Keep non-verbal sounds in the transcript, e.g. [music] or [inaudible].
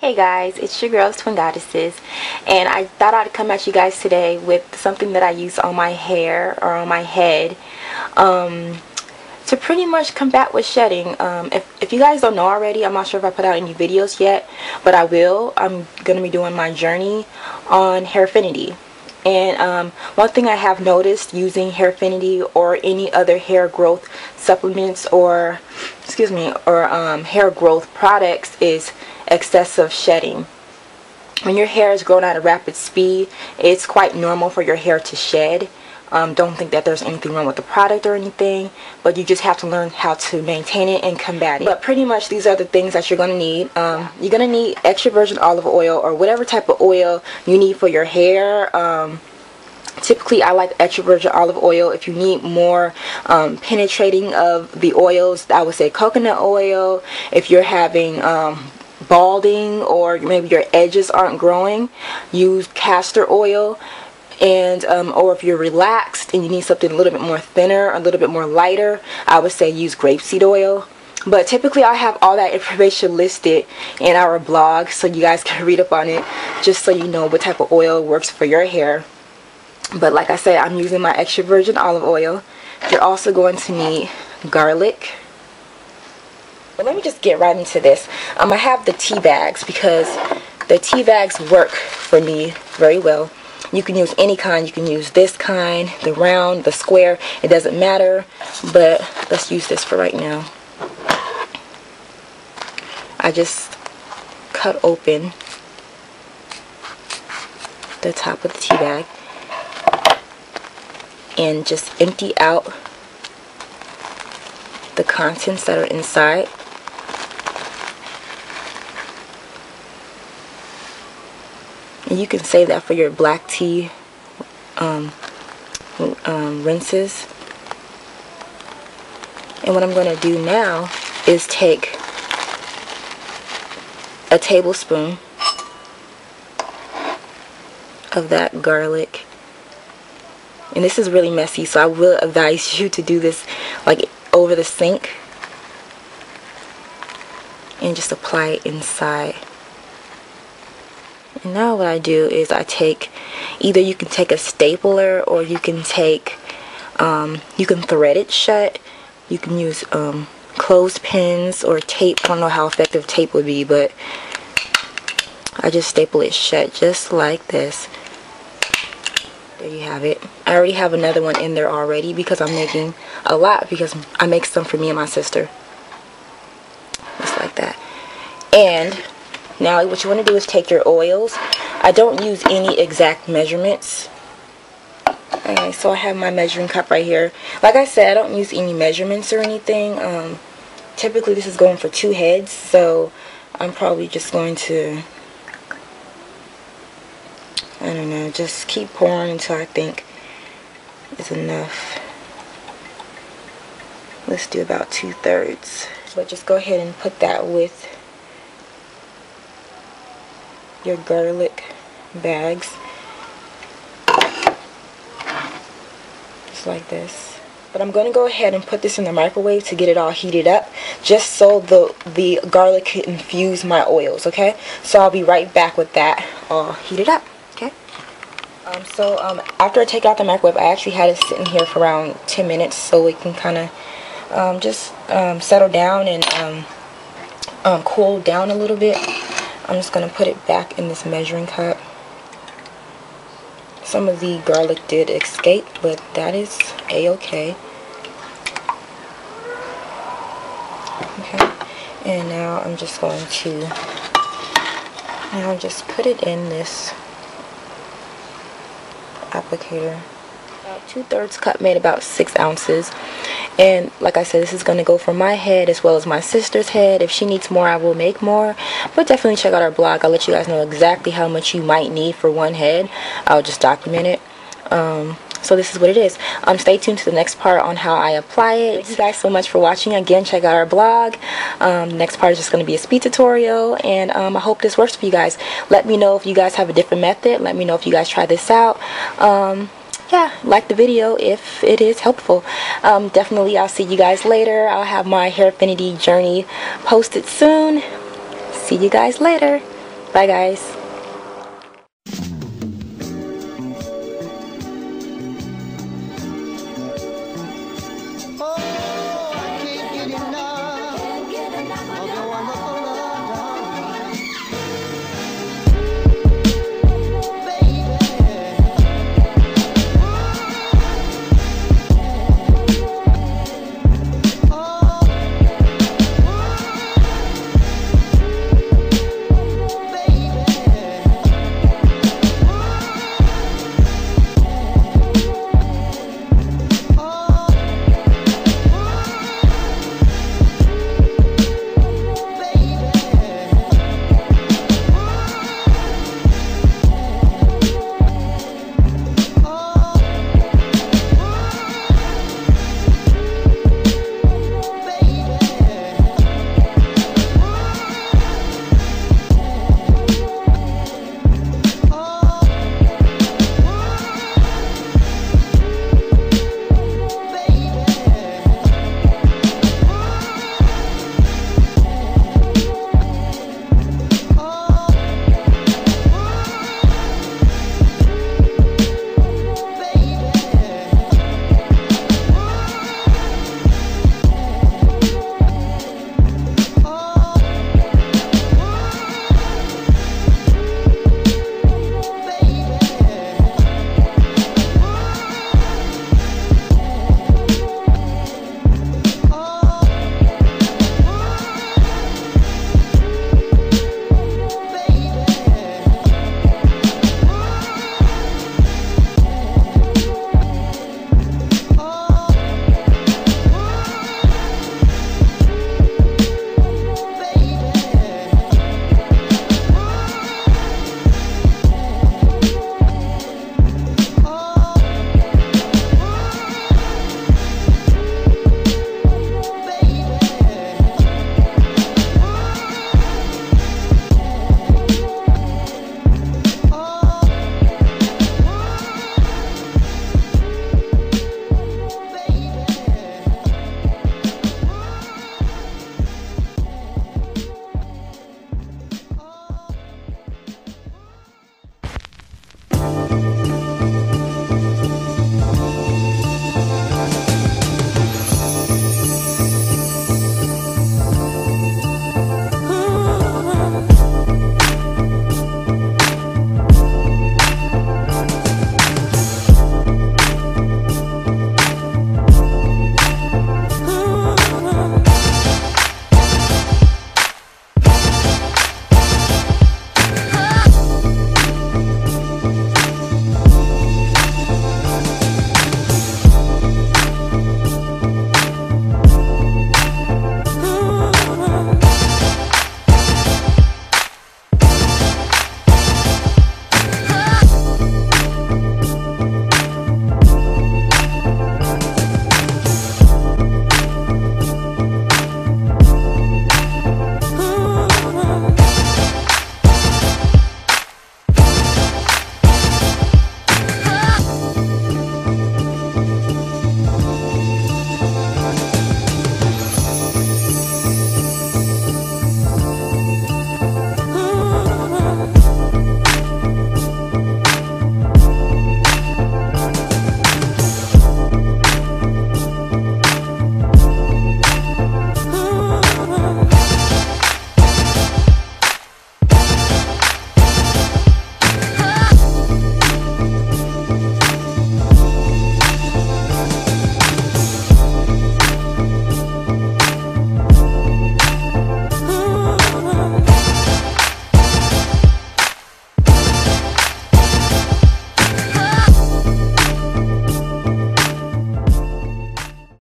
Hey guys, it's your girls Twin Goddesses and I thought I'd come at you guys today with something that I use on my hair or on my head um, to pretty much combat with shedding. Um, if, if you guys don't know already, I'm not sure if I put out any videos yet, but I will. I'm going to be doing my journey on Hairfinity. And um, one thing I have noticed using Hairfinity or any other hair growth supplements or, excuse me, or um, hair growth products is excessive shedding. When your hair is growing at a rapid speed, it's quite normal for your hair to shed. Um, don't think that there's anything wrong with the product or anything, but you just have to learn how to maintain it and combat it. But pretty much these are the things that you're going to need. Um, you're going to need extra virgin olive oil or whatever type of oil you need for your hair. Um, typically I like extra virgin olive oil if you need more um, penetrating of the oils I would say coconut oil if you're having um, balding or maybe your edges aren't growing, use castor oil. And um, or if you're relaxed and you need something a little bit more thinner, a little bit more lighter, I would say use grapeseed oil. But typically I have all that information listed in our blog so you guys [laughs] can read up on it just so you know what type of oil works for your hair. But like I said, I'm using my extra virgin olive oil. You're also going to need garlic, but let me just get right into this. Um, I have the tea bags because the tea bags work for me very well. You can use any kind. You can use this kind, the round, the square. It doesn't matter. But let's use this for right now. I just cut open the top of the tea bag and just empty out the contents that are inside. And you can save that for your black tea um, um, rinses. And what I'm going to do now is take a tablespoon of that garlic. And this is really messy, so I will advise [laughs] you to do this like over the sink. And just apply it inside. And now what I do is I take, either you can take a stapler or you can take, um, you can thread it shut. You can use um, clothespins or tape. I don't know how effective tape would be, but I just staple it shut just like this. There you have it. I already have another one in there already because I'm making a lot because I make some for me and my sister. Just like that. And now what you want to do is take your oils. I don't use any exact measurements. Okay, so I have my measuring cup right here. Like I said, I don't use any measurements or anything. Um, typically this is going for two heads, so I'm probably just going to, I don't know, just keep pouring until I think is enough. Let's do about two thirds. But just go ahead and put that with your garlic bags. Just like this. But I'm going to go ahead and put this in the microwave to get it all heated up just so the the garlic can infuse my oils okay? So I'll be right back with that all heated up okay? Um, so um, after I take out the microwave I actually had it sitting here for around 10 minutes so it can kind of um, just um, settle down and um, um, cool down a little bit I'm just going to put it back in this measuring cup. Some of the garlic did escape, but that is a-okay. Okay, and now I'm just going to now just put it in this applicator. About two-thirds cup made about six ounces and like I said this is going to go for my head as well as my sister's head. If she needs more I will make more. But definitely check out our blog. I'll let you guys know exactly how much you might need for one head. I'll just document it. Um, so this is what it is. Um, stay tuned to the next part on how I apply it. Thank you guys so much for watching. Again check out our blog. Um, next part is just going to be a speed tutorial. And um, I hope this works for you guys. Let me know if you guys have a different method. Let me know if you guys try this out. Um, yeah, like the video if it is helpful. Um, definitely, I'll see you guys later. I'll have my Hairfinity journey posted soon. See you guys later. Bye guys.